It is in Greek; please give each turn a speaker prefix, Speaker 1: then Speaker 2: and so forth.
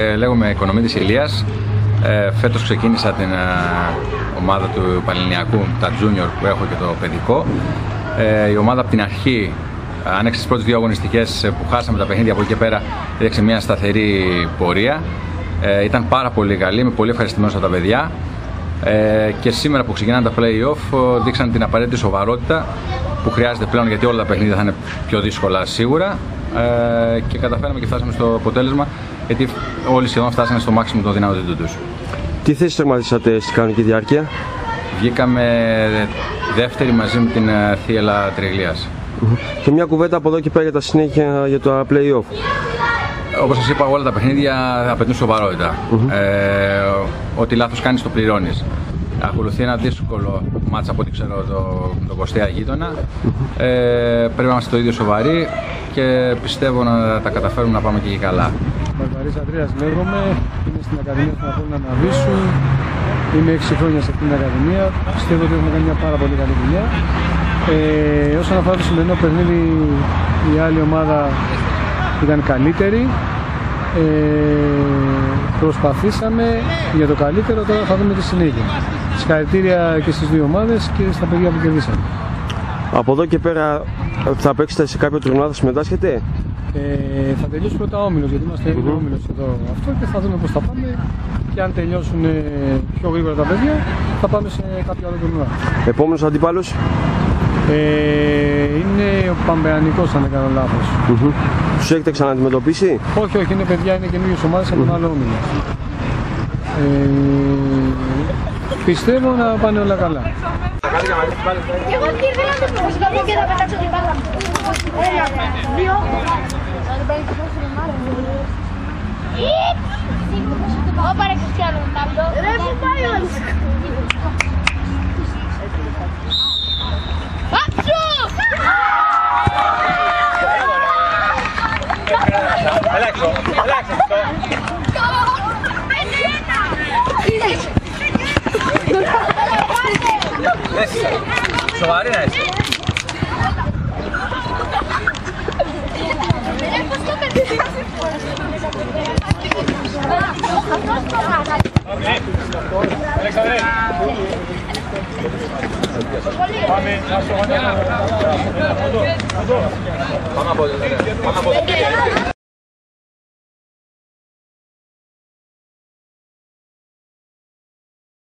Speaker 1: Ε, λέγομαι Οικονομίτης Ηλίας. Ε, φέτος ξεκίνησα την ε, ομάδα του Πανελληνιακού, τα junior που έχω και το παιδικό. Ε, η ομάδα από την αρχή άνοιξε τις πρώτες δύο αγωνιστικές που χάσαμε τα παιχνίδια από εκεί και πέρα έδειξε μια σταθερή πορεία. Ε, ήταν πάρα πολύ καλή, είμαι πολύ ευχαριστημένος από τα παιδιά. Ε, και σήμερα που ξεκινάνε τα play-off δείξαν την απαραίτητη σοβαρότητα που χρειάζεται πλέον γιατί όλα τα παιχνίδια θα είναι πιο δύσκολα σίγουρα ε, και καταφέραμε και φτάσαμε στο αποτέλεσμα γιατί όλοι σχεδόν φτάσανε στο μάξιμο των δυνατοτήτων τους.
Speaker 2: Τι θέση τερματίσατε στην κανονική διάρκεια;
Speaker 1: Βγήκαμε δεύτερη μαζί με την ε, Θίελα Τριγλίας.
Speaker 2: Και μια κουβέντα από εδώ και πέρα για τα συνέχεια για το play-off.
Speaker 1: Όπως σας είπα, όλα τα παιχνίδια απαιτούν σοβαρότητα. Ε, ό,τι λάθος κάνεις το πληρώνεις. Ακολουθεί ένα δύσκολο μάτσα από ό,τι ξέρω το, το Κωστέα γείτονα. Ε, πρέπει να είμαστε το ίδιο σοβαροί και πιστεύω να τα καταφέρουμε να πάμε και εκεί καλά.
Speaker 3: Μπαρμπαρής Αντρέας λέγομαι, είμαι στην Ακαδημία του Απόλλωνα Ναβίσου, είμαι 6 χρόνια σε αυτήν την Ακαδημία, πιστεύω ότι έχουμε κάνει μια πάρα πολύ καλή δουλειά. Ε, όσον αφορά το σημερινό παιχνίδι, η άλλη ομάδα ήταν καλύτερη. Ε, προσπαθήσαμε για το καλύτερο, τώρα θα δούμε τη συνέχεια. Συγχαρητήρια και στις δύο ομάδες και στα παιδιά που κερδίσαμε.
Speaker 2: Από εδώ και πέρα θα παίξετε σε κάποιο τουρνουά, θα συμμετάσχετε;
Speaker 3: Ε, θα τελειώσει πρώτα ο Όμιλος, γιατί είμαστε mm-hmm. Όμιλος εδώ αυτό και θα δούμε πώς θα πάμε και αν τελειώσουν πιο γρήγορα τα παιδιά θα πάμε σε κάποιο άλλο τουρνουά.
Speaker 2: Επόμενος αντιπάλος.
Speaker 3: Ε, είναι ο Παμπεανικός αν δεν κάνω λάθος.
Speaker 2: Mm-hmm. Τους έχετε ξαναντιμετωπίσει.
Speaker 3: Όχι, όχι, είναι παιδιά, είναι καινούργιες ομάδες από τον άλλο Όμιλο. Ε, πιστεύω να πάνε όλα καλά.
Speaker 4: Εγώ τι θέλω και θα πετάξω την μπάλα μου. Ένα, δύο. Ωπα ρε Κριστιανό Ρονάλντο. Ρε που πάει όλος.
Speaker 5: Σοβαρή να είσαι. Πάμε, να σου Πάμε από εδώ. Πάμε από εδώ.